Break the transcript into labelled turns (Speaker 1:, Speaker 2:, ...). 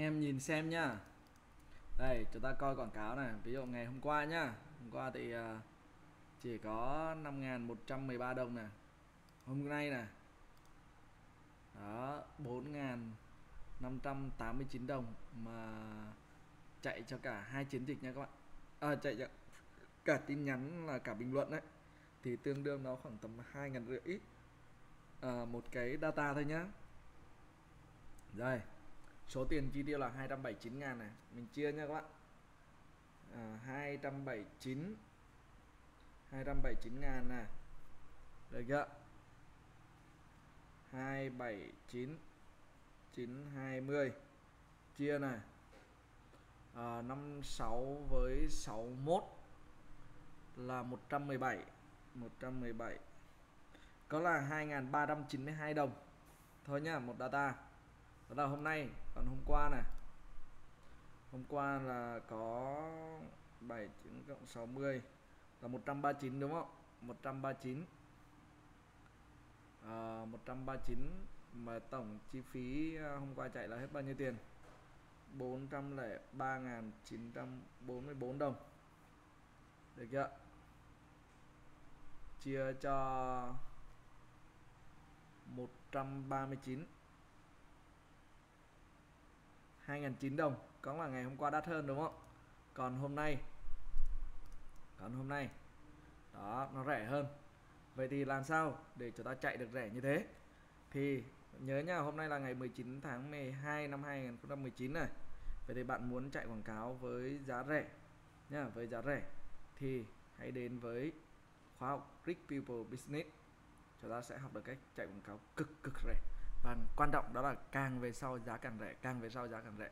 Speaker 1: em nhìn xem nhá. Đây chúng ta coi quảng cáo này. Ví dụ ngày hôm qua nhá. Hôm qua thì uh, chỉ có 5.113 đồng nè. Hôm nay nè. Đó 4.589 đồng mà chạy cho cả hai chiến dịch nha các bạn. À, chạy cho cả tin nhắn là cả bình luận đấy. Thì tương đương nó khoảng tầm hai ngàn rưỡi à, một cái data thôi nhá. Rồi số tiền chi tiêu là 279 ngàn này. Mình chia nha các bạn. À, 279 279 ngàn này. Được chưa 279 920 chia này. À, 56 với 61 là 117 117 có là 2392 đồng. Thôi nhá một data đó là hôm nay. Còn hôm qua này. Hôm qua là có 79 cộng 60 là 139 đúng không? 139 à, 139 mà tổng chi phí ờ, hôm qua chạy là hết bao nhiêu tiền? 403.944 đồng. Được chưa? Chia cho 139 2.900 đồng. Có là ngày hôm qua đắt hơn đúng không? Còn hôm nay. Còn hôm nay. Đó, nó rẻ hơn. Vậy thì làm sao để chúng ta chạy được rẻ như thế? Thì nhớ nha, hôm nay là ngày 19 tháng 12 năm 2019 này. Vậy thì bạn muốn chạy quảng cáo với giá rẻ nha, với giá rẻ, thì hãy đến với khóa học Rich People Business. Chúng ta sẽ học được cách chạy quảng cáo cực cực rẻ và quan trọng đó là càng về sau giá càng rẻ, càng về sau giá càng rẻ.